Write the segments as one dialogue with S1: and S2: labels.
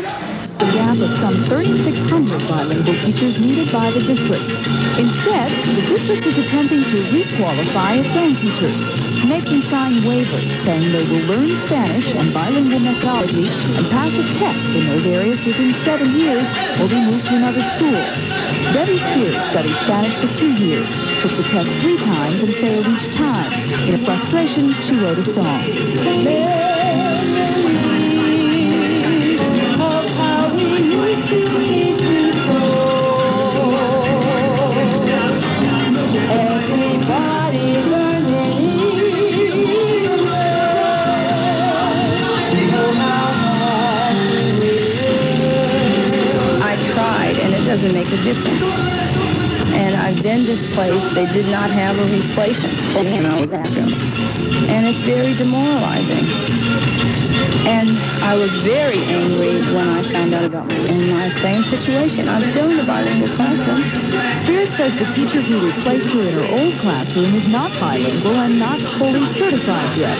S1: The gap of some 3,600 bilingual teachers needed by the district. Instead, the district is attempting to re-qualify its own teachers, to make them sign waivers saying they will learn Spanish and bilingual methodology and pass a test in those areas within seven years or be moved to another school. Debbie Spears studied Spanish for two years, took the test three times and failed each time. In a frustration, she wrote a song.
S2: Doesn't make a difference. And I've been displaced. They did not have a replacement in our classroom. And it's very demoralizing. And I was very angry when I found out about my, in my same situation. I'm still in the bilingual classroom.
S1: Spears says the teacher who replaced her in her old classroom is not bilingual and not fully certified yet.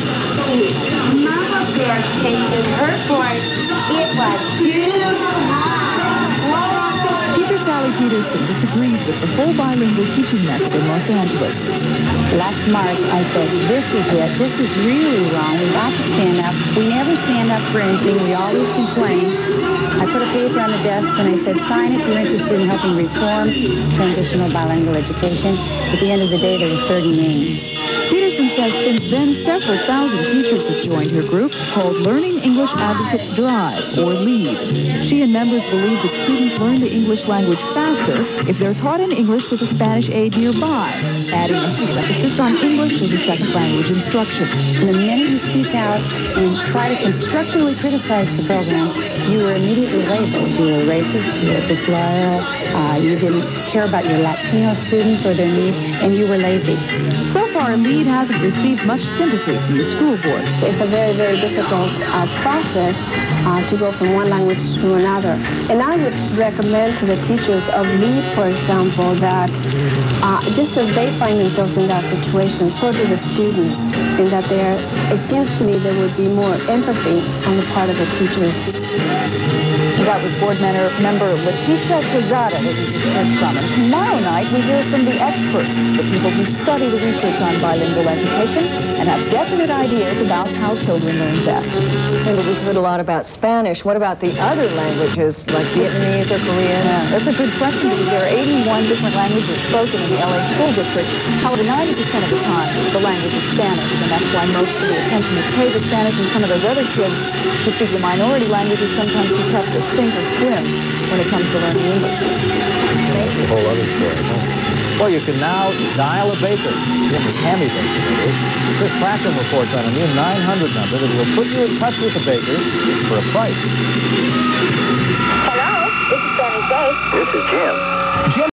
S3: Mama Bear changed her voice. It was too
S1: Peterson disagrees with the whole bilingual teaching method in Los Angeles.
S4: Last March, I said, this is it. This is really wrong. We've got to stand up. We never stand up for anything. We always complain. I put a paper on the desk and I said, sign if you're interested in helping reform transitional bilingual education. At the end of the day, there were 30 names
S1: since then several thousand teachers have joined her group called Learning English Advocates Drive, or LEAD. She and members believe that students learn the English language faster if they're taught in English with a Spanish aid nearby, adding a emphasis on English as a second language instruction.
S4: And the minute you speak out and try to constructively criticize the program, you were immediately labeled. You were racist, you were disloyal, uh, you didn't care about your Latino students or their needs, and you were lazy.
S1: So far, LEAD hasn't received much sympathy from the school board.
S4: It's a very, very difficult uh, process uh, to go from one language to another. And I would recommend to the teachers of LEAD, for example, that uh, just as they find themselves in that situation, so do the students, in that there, it seems to me there would be more empathy on the part of the teachers.
S1: That was board member Leticia Quezada that we just heard from. And tomorrow night, we hear from the experts, the people who study the research on bilingual education and have definite ideas about how children learn best.
S5: And we've heard a lot about Spanish. What about the other languages, like Vietnamese or Korean?
S1: Yeah, that's a good question because there are 81 different languages spoken in the LA school district. However, 90% of the time, the language is Spanish, and that's why most of the attention is paid to Spanish, and some of those other kids who speak the minority languages sometimes just have to sink or swim when it comes to learning English.
S6: A whole other story. Well, you can now dial a baker. Jim is Tammy Bakker, is. Chris Pracken reports on a new 900 number that will put you in touch with the Bakkers for a price.
S3: Hello, this is Tammy Faye.
S6: This is Jim. Jim